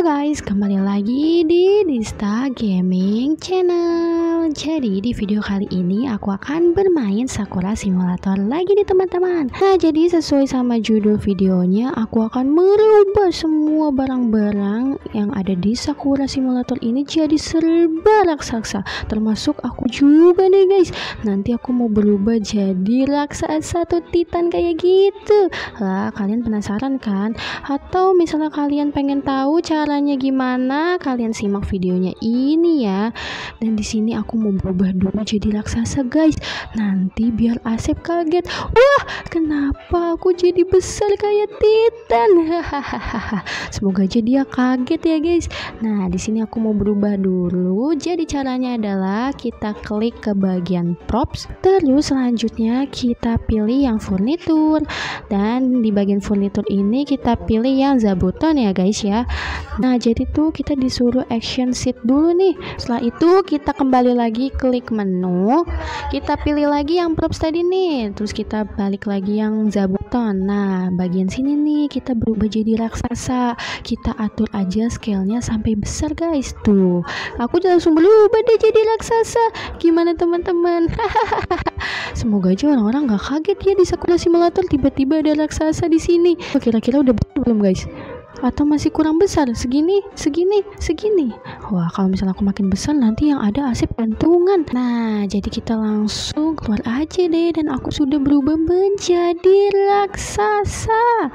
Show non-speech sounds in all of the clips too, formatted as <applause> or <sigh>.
Guys, kembali lagi di Dista Gaming Channel. Jadi di video kali ini aku akan bermain Sakura Simulator lagi nih teman-teman. Nah jadi sesuai sama judul videonya, aku akan merubah semua barang-barang yang ada di Sakura Simulator ini jadi serba raksasa. Termasuk aku juga nih guys. Nanti aku mau berubah jadi raksasa atau titan kayak gitu. Lah kalian penasaran kan? Atau misalnya kalian pengen tahu caranya gimana, kalian simak videonya ini ya. Dan di sini aku mau berubah dulu jadi raksasa guys. Nanti biar Asep kaget. Wah, kenapa aku jadi besar kayak Titan? Semoga aja dia kaget ya guys. Nah, di sini aku mau berubah dulu. Jadi caranya adalah kita klik ke bagian props, terus selanjutnya kita pilih yang furniture dan di bagian furniture ini kita pilih yang zabuton ya guys ya. Nah, jadi tuh kita disuruh action sheet dulu nih. Setelah itu kita kembali lagi klik menu. Kita pilih lagi yang props tadi nih. Terus kita balik lagi yang zabuton. Nah, bagian sini nih kita berubah jadi raksasa. Kita atur aja scale-nya sampai besar guys. Tuh, aku langsung berubah deh jadi raksasa. Gimana teman-teman? <laughs> Semoga aja orang-orang gak kaget ya di Sakura Simulator tiba-tiba ada raksasa di sini. Kira-kira udah besar belum guys? Atau masih kurang besar? Segini, segini, segini. Wah, kalau misalnya aku makin besar nanti yang ada Asep gantungan. Nah, jadi kita langsung keluar aja deh dan aku sudah berubah menjadi raksasa.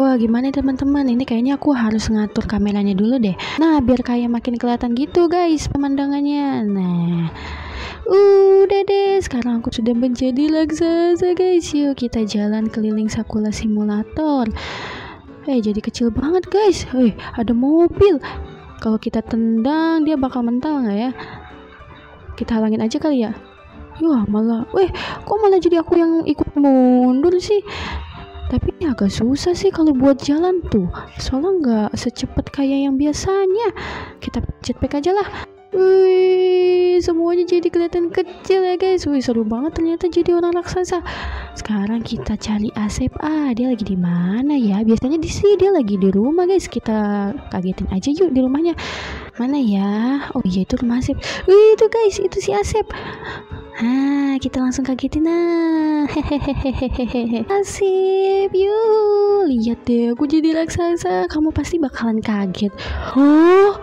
Wah gimana teman-teman ini kayaknya aku harus ngatur kameranya dulu deh Nah biar kayak makin kelihatan gitu guys pemandangannya Nah Udah deh, sekarang aku sudah menjadi raksasa guys. Yuk kita jalan keliling Sakura Simulator. Eh, jadi kecil banget guys. Eh, ada mobil. Kalau kita tendang, dia bakal mental nggak ya? Kita halangin aja kali ya. Wah, malah, weh, kok malah jadi aku yang ikut mundur sih? Tapi ini agak susah sih kalau buat jalan tuh. Soalnya nggak secepat kayak yang biasanya. Kita jetpack aja lah. Wih, semuanya jadi kelihatan kecil ya guys. Wih, seru banget ternyata jadi orang raksasa. Sekarang kita cari Asep. Ah, dia lagi di mana ya? Biasanya di sini dia lagi di rumah guys. Kita kagetin aja yuk di rumahnya. Mana ya? Oh iya itu rumah Asep. Wih, itu guys, itu si Asep. Ah, kita langsung kagetin nah. Hehehehehe. Asep, yuk. Lihat deh, aku jadi raksasa. Kamu pasti bakalan kaget. Oh,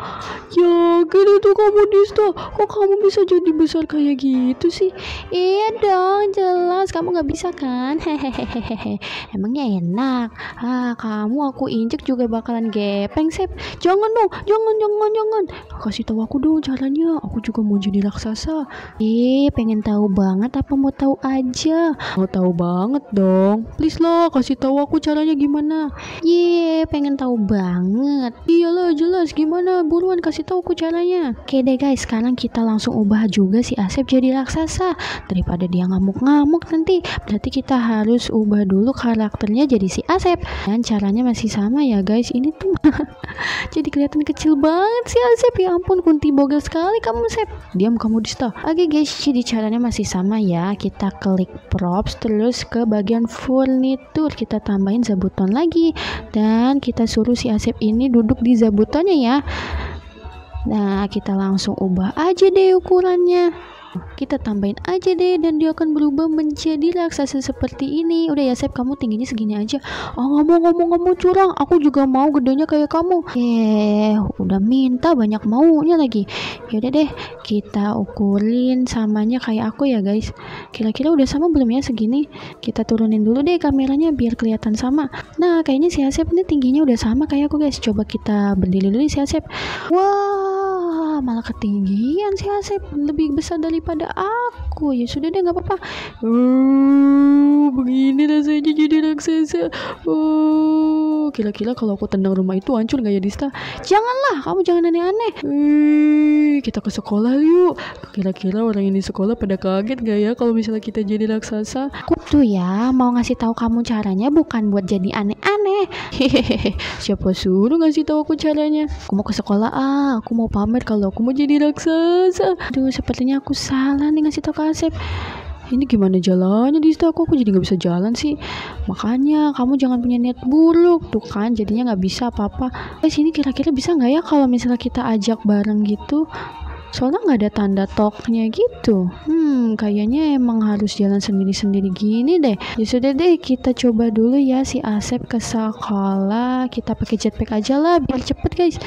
ya gitu tuh kamu Dista. Kok kamu bisa jadi besar kayak gitu sih? Iya dong, jelas kamu nggak bisa kan? Hehehehe. Emangnya enak? Ah, kamu aku injek juga bakalan gepeng, Sep. Jangan dong, jangan, jangan, jangan. Kasih tahu aku dong caranya. Aku juga mau jadi raksasa. Eh, pengen tahu banget apa mau tahu aja? Mau tahu banget dong. Please lah, kasih tahu aku caranya gimana. Ye, pengen tahu banget. Iyalah, jelas gimana? Buruan kasih tahu aku caranya. Oke deh guys, sekarang kita langsung ubah juga si Asep jadi raksasa. Daripada dia ngamuk-ngamuk nanti, berarti kita harus ubah dulu karakternya jadi si Asep. Dan caranya masih sama ya guys. Ini tuh <laughs> jadi kelihatan kecil banget si Asep. Ya ampun, kunti bogel sekali kamu Sep. Diam kamu Dista. Oke guys, jadi caranya masih sama ya. Kita klik props terus ke bagian furniture kita tambahin zabuton lagi dan kita suruh si Asep ini duduk di zabutonnya ya. Nah, kita langsung ubah aja deh ukurannya. Kita tambahin aja deh dan dia akan berubah menjadi raksasa seperti ini. Udah ya Sep, kamu tingginya segini aja. Oh, nggak mau ngomong ngomong curang. Aku juga mau gedenya kayak kamu. Eh, udah minta banyak maunya lagi. Yaudah deh, kita ukurin samanya kayak aku ya guys. Kira-kira udah sama belum ya segini? Kita turunin dulu deh kameranya biar kelihatan sama. Nah, kayaknya si Asep ini tingginya udah sama kayak aku guys. Coba kita berdiri dulu si Asep. Wah, malah ketinggian si Asep. Lebih besar daripada aku. Ya sudah deh, nggak apa-apa. Oh, begini rasanya jadi raksasa. Oh, kira-kira kalau aku tendang rumah itu hancur nggak ya Dista? Janganlah, kamu jangan aneh-aneh. Hmm, kita ke sekolah yuk. Kira-kira orang ini sekolah pada kaget gak ya kalau misalnya kita jadi raksasa? Aku tuh ya mau ngasih tahu kamu caranya bukan buat jadi aneh-aneh. <laughs> Hehehe. Siapa suruh ngasih tahu aku caranya? Aku mau ke sekolah ah. Aku mau pamer kalau aku mau jadi raksasa. Aduh, sepertinya aku salah nih ngasih tahu ke Asep. ini gimana jalannya Dista kok aku jadi nggak bisa jalan sih. Makanya kamu jangan punya niat buruk. Tuh kan jadinya nggak bisa apa-apa. Eh sini kira-kira bisa nggak ya kalau misalnya kita ajak bareng gitu soalnya nggak ada tanda toknya gitu. Hmm kayaknya emang harus jalan sendiri-sendiri gini deh. Ya sudah deh kita coba dulu ya si Asep ke sekolah. Kita pakai jetpack aja lah biar cepet guys.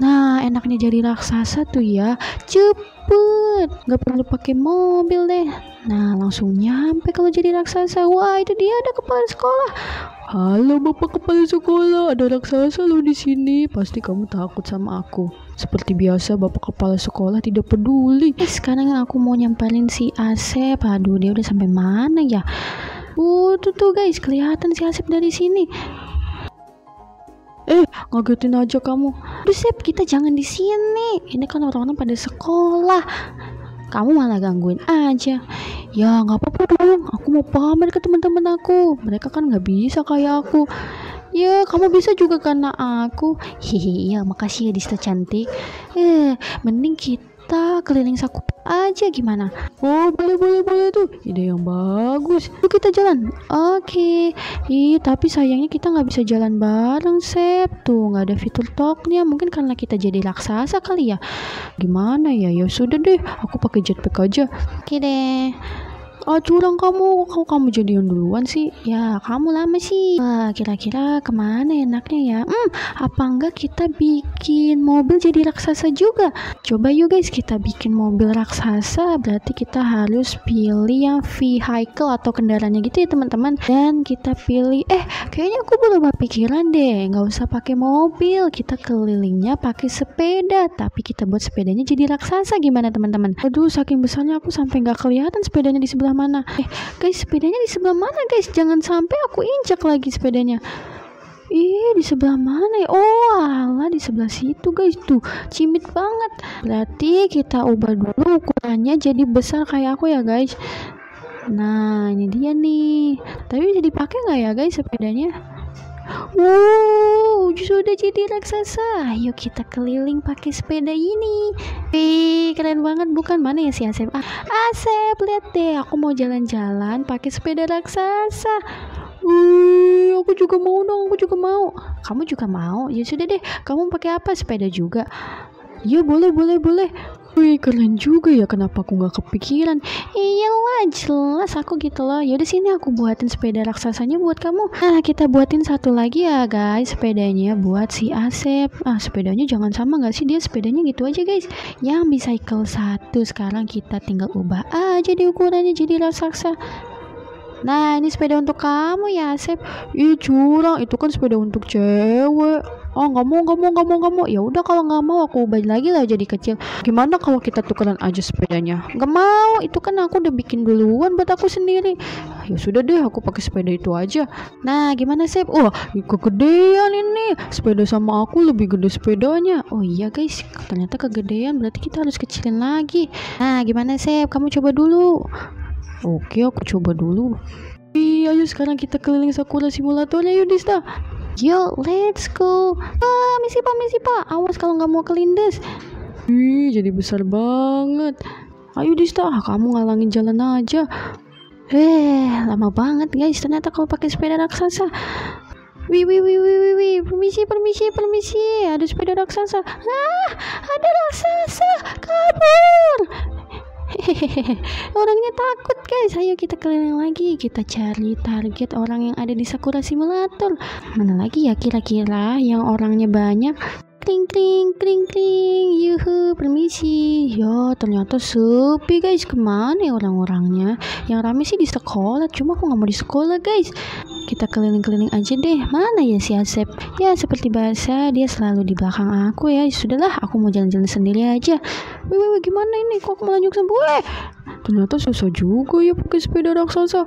Nah enaknya jadi raksasa tuh ya. Cepet. Nggak perlu pakai mobil deh. Nah langsung nyampe kalau jadi raksasa. Wah itu dia ada kepala sekolah Halo Bapak Kepala Sekolah, ada raksasa lo di sini. Pasti kamu takut sama aku. Seperti biasa Bapak Kepala Sekolah tidak peduli. Eh, sekarang aku mau nyamperin si Asep. Aduh, dia udah sampai mana ya? Uh, tuh tuh guys, kelihatan si Asep dari sini. Eh, ngagetin aja kamu. Sep, kita jangan di sini. Ini kan orang-orang pada sekolah kamu malah gangguin aja. Ya nggak apa-apa dong. Aku mau pamer ke teman-teman aku. Mereka kan nggak bisa kayak aku. Ya kamu bisa juga karena aku. Hihi ya makasih ya Dista cantik. Eh mending kita kita keliling Sakupa aja gimana? Oh boleh boleh boleh tuh ide yang bagus. Yuk kita jalan. Oke. Ih tapi sayangnya kita nggak bisa jalan bareng Sep. Tuh nggak ada fitur talknya. Mungkin karena kita jadi raksasa kali ya. Gimana ya? Ya sudah deh. Aku pakai jetpack aja. Oke deh ah curang kamu. Kok kamu jadi yang duluan sih? Ya kamu lama sih. Wah kira-kira ke mana enaknya ya? Hmm apa enggak kita bikin mobil jadi raksasa juga? Coba yuk guys kita bikin mobil raksasa. Berarti kita harus pilih yang vehicle atau kendaraannya gitu ya teman-teman. Dan kita pilih eh kayaknya aku belum pikiran deh. Nggak usah pakai mobil. Kita kelilingnya pakai sepeda. Tapi kita buat sepedanya jadi raksasa. Gimana teman-teman? Aduh saking besarnya aku sampai nggak kelihatan sepedanya di sebelah mana eh guys sepedanya di sebelah mana guys jangan sampai aku injak lagi sepedanya Ih, di sebelah mana ya? Oh, alah di sebelah situ guys tuh. Cimit banget. Berarti kita ubah dulu ukurannya jadi besar kayak aku ya guys. Nah, ini dia nih. Tapi bisa dipakai nggak ya guys sepedanya? Wow, sudah jadi raksasa. Ayo kita keliling pakai sepeda ini. Wih, keren banget bukan? Mana ya si Asep? Ah, Asep, lihat deh, aku mau jalan-jalan pakai sepeda raksasa. Wih, aku juga mau dong, aku juga mau. Kamu juga mau? Ya sudah deh, kamu pakai apa? Sepeda juga. Ya boleh, boleh, boleh. Wih keren juga ya kenapa aku nggak kepikiran. Iya lah jelas aku gitu loh. Yaudah sini aku buatin sepeda raksasanya buat kamu. Nah kita buatin satu lagi ya guys Sepedanya buat si Asep. Ah sepedanya jangan sama nggak sih? Dia sepedanya gitu aja guys. Yang bicycle satu Sekarang kita tinggal ubah aja di ukurannya jadi raksasa Nah ini sepeda untuk kamu ya Asep Ih curang. Itu kan sepeda untuk cewek. Oh nggak mau nggak mau nggak mau nggak mau. Ya udah kalau nggak mau aku ubah lagi lah jadi kecil. Gimana kalau kita tukeran aja sepedanya? Nggak mau. Itu kan aku udah bikin duluan buat aku sendiri. Ya sudah deh aku pakai sepeda itu aja. Nah gimana sih wah kegedean ini. Sepeda sama aku lebih gede sepedanya. Oh iya guys. Ternyata kegedean. Berarti kita harus kecilin lagi. Nah gimana sih kamu coba dulu oke aku coba dulu Iya, ayo sekarang kita keliling Sakura simulatornya yuk Dista. Yo, let's go. Ah, misi pak, misi pak. Awas kalau nggak mau kelindes. Ih, jadi besar banget. Ayo Dista, kamu ngalangin jalan aja. Eh, lama banget guys. Ternyata kalau pakai sepeda raksasa. Wih, wih, wih, wih, wih, wih. Permisi, permisi, permisi. Ada sepeda raksasa. Ah, ada raksasa. Kabur. <laughs> Orangnya takut guys. Ayo kita keliling lagi. Kita cari target orang yang ada di Sakura Simulator. Mana lagi ya kira-kira yang orangnya banyak? Kring kring kring kring. Yuhu, permisi. Yo, ternyata sepi guys. Ke mana ya orang-orangnya? Yang rame sih di sekolah. Cuma aku nggak mau di sekolah guys. Kita keliling-keliling aja deh. Mana ya si Asep? Ya seperti biasa dia selalu di belakang aku ya. Sudahlah, aku mau jalan-jalan sendiri aja. Wih, gimana ini? Kok malah nyuksem? Wih, ternyata susah juga ya pakai sepeda raksasa.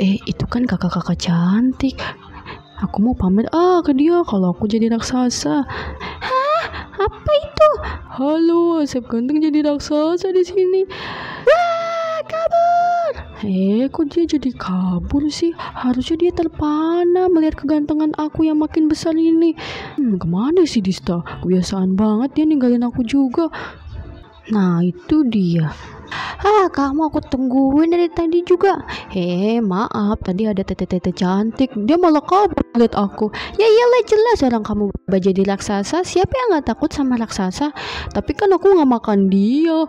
Eh, itu kan kakak-kakak cantik. Aku mau pamit ah ke dia kalau aku jadi raksasa. Hah? Apa itu? Halo, Asep ganteng jadi raksasa di sini. Wah, kabur. Eh, kok dia jadi kabur sih? Harusnya dia terpana melihat kegantengan aku yang makin besar ini. Hmm, ke mana sih Dista? Kebiasaan banget dia ninggalin aku juga. Nah, itu dia. Ah, kamu aku tungguin dari tadi juga. Hei, maaf, tadi ada tete-tete cantik. Dia malah kabur lihat aku. Ya iyalah jelas orang kamu berubah jadi raksasa. Siapa yang nggak takut sama raksasa? Tapi kan aku nggak makan dia.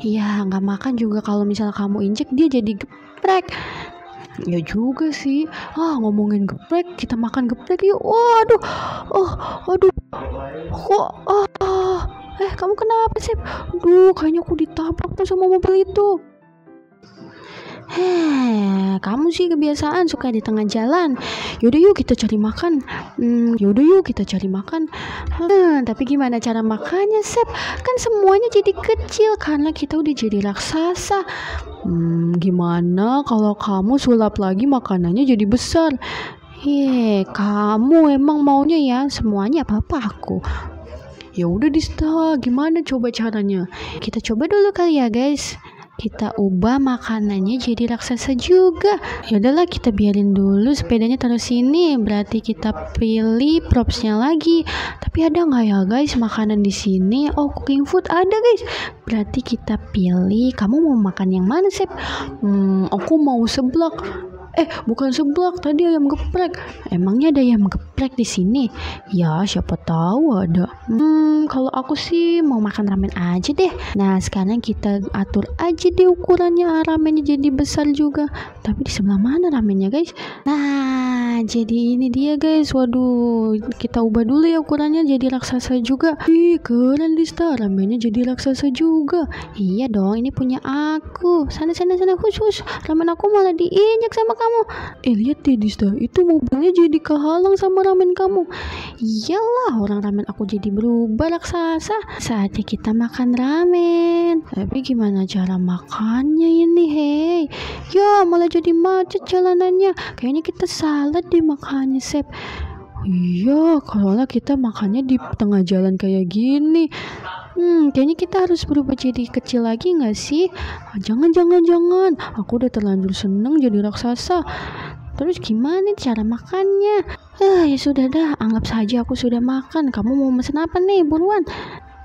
Iya, nggak makan juga kalau misalnya kamu injek dia jadi geprek. Ya juga sih. Ah, ngomongin geprek, kita makan geprek yuk. Waduh. Oh, aduh. Kok ah Eh, kamu kenapa sih? Duh, kayaknya aku ditabrak tuh sama mobil itu. Heh, kamu sih kebiasaan suka di tengah jalan. Yaudah yuk kita cari makan. Hmm, yaudah yuk kita cari makan. Hmm, tapi gimana cara makannya, Sep? Kan semuanya jadi kecil karena kita udah jadi raksasa. Hmm, gimana kalau kamu sulap lagi makanannya jadi besar? Hei, kamu emang maunya ya semuanya apa-apa aku. Ya udah Dista, gimana coba caranya? Kita coba dulu kali ya guys. Kita ubah makanannya jadi raksasa juga. Ya udahlah kita biarin dulu sepedanya taruh sini. Berarti kita pilih propsnya lagi. Tapi ada nggak ya guys makanan di sini? Oh cooking food ada guys. Berarti kita pilih. Kamu mau makan yang mana sih? Hmm, aku mau seblak Eh, bukan seblak, tadi ayam geprek. Emangnya ada ayam geprek di sini? Ya, siapa tahu ada. Hmm, kalau aku sih mau makan ramen aja deh. Nah, sekarang kita atur aja deh ukurannya ramennya jadi besar juga. Tapi di sebelah mana ramennya, guys? Nah, jadi ini dia, guys. Waduh, kita ubah dulu ya ukurannya jadi raksasa juga. Ih, keren Dista, ramennya jadi raksasa juga. Iya dong, ini punya aku. Sana sana sana khusus. Ramen aku malah diinjak sama kamu. Eh lihat deh Dista, itu mobilnya jadi kehalang sama ramen kamu. Iyalah orang ramen aku jadi berubah raksasa. Saatnya kita makan ramen. Tapi gimana cara makannya ini hei? Ya malah jadi macet jalanannya. Kayaknya kita salah deh makannya Sep. Iya, kalau kita makannya di tengah jalan kayak gini. Hmm, kayaknya kita harus berubah jadi kecil lagi nggak sih? Ah, jangan, jangan, jangan. Aku udah terlanjur seneng jadi raksasa. Terus gimana cara makannya? Ah, ya sudah dah, anggap saja aku sudah makan. Kamu mau pesen apa nih? Buruan.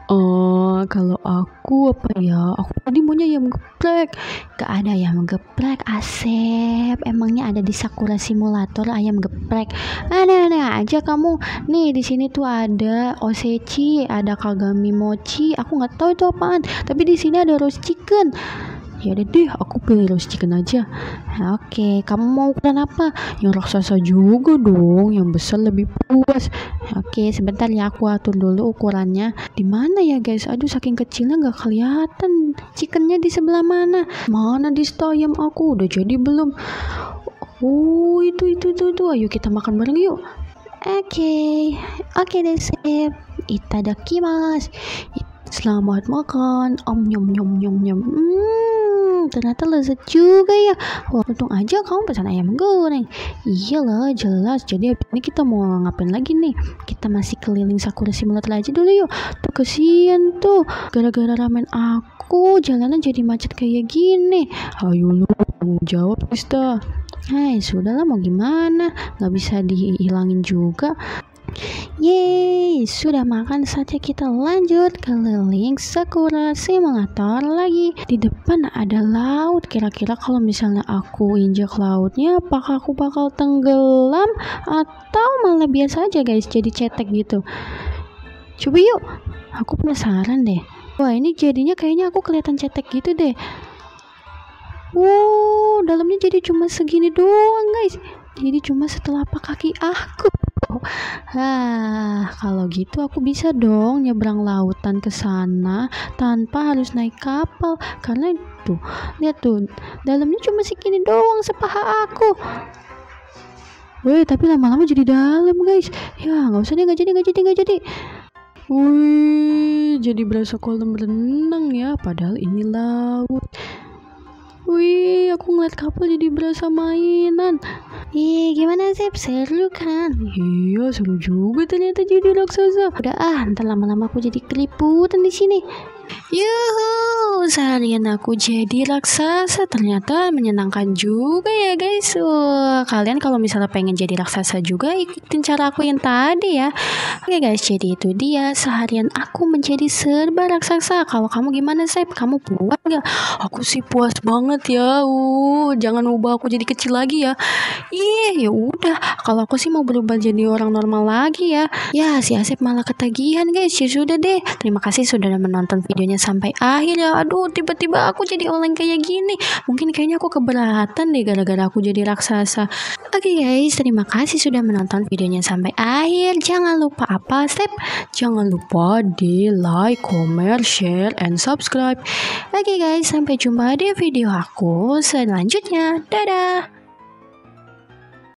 Oh, kalau aku apa ya? Aku tadi maunya ayam geprek. Gak ada ayam geprek, Asep. Emangnya ada di Sakura Simulator ayam geprek? Aneh-aneh aja kamu. Nih di sini tuh ada osechi, ada kagami mochi. Aku nggak tahu itu apaan. Tapi di sini ada roast chicken ya udah deh aku pilih roast chicken aja. Oke kamu mau ukuran apa? Yang raksasa juga dong yang besar lebih puas. Oke sebentar ya aku atur dulu ukurannya. Di mana ya guys? Aduh saking kecilnya nggak kelihatan. Chickennya di sebelah mana? Mana di ayam aku? Udah jadi belum? Oh itu itu itu, itu. ayo kita makan bareng yuk. Oke. Okay. oke okay, deh sip. Itadakimasu selamat makan. Om nyom nyom nyom nyom. Hmm ternyata lezat juga ya. Wah untung aja kamu pesan ayam goreng. Iyalah jelas. Jadi ini kita mau ngapain lagi nih? Kita masih keliling Sakura Simulator aja dulu yuk. Tuh kesian tuh. Gara-gara ramen aku jalanan jadi macet kayak gini. Ayo lu jawab Krista Hai, sudahlah mau gimana, nggak bisa dihilangin juga. Yeay, sudah makan saja kita lanjut keliling Sakura Simulator lagi. Di depan ada laut. Kira-kira kalau misalnya aku injak lautnya, apakah aku bakal tenggelam atau malah biasa aja guys, jadi cetek gitu. Coba yuk, aku penasaran deh. Wah ini jadinya kayaknya aku kelihatan cetek gitu deh. Wow, dalamnya jadi cuma segini doang guys. Jadi cuma setelah apa kaki aku. Hah, kalau gitu aku bisa dong nyebrang lautan ke sana tanpa harus naik kapal. Karena itu, lihat tuh, dalamnya cuma segini doang sepaha aku. Weh, tapi lama-lama jadi dalam guys. Ya, nggak usah deh, nggak jadi, nggak jadi, nggak jadi. Wih, jadi berasa kolam renang ya, padahal ini laut. Wih, aku ngeliat kapal jadi berasa mainan. Ih, gimana sih? Seru kan? Iya, seru juga ternyata jadi raksasa. Udah ah, ntar lama-lama aku jadi keliputan di sini. Yuhu, seharian aku jadi raksasa ternyata menyenangkan juga ya guys. Wah, kalian kalau misalnya pengen jadi raksasa juga ikutin cara aku yang tadi ya. Oke guys, jadi itu dia seharian aku menjadi serba raksasa. Kalau kamu gimana sih? Kamu puas gak? Aku sih puas banget ya. Uh, jangan ubah aku jadi kecil lagi ya. Iya, ya udah. Kalau aku sih mau berubah jadi orang normal lagi ya. Ya, si Asep malah ketagihan guys. Ya sudah deh. Terima kasih sudah menonton videonya sampai akhir ya. Aduh, tiba-tiba aku jadi oleng kayak gini. Mungkin kayaknya aku keberatan deh gara-gara aku jadi raksasa. Oke okay guys, terima kasih sudah menonton videonya sampai akhir. Jangan lupa apa, step? Jangan lupa di like, comment, share, and subscribe. Oke okay guys, sampai jumpa di video aku selanjutnya. Dadah!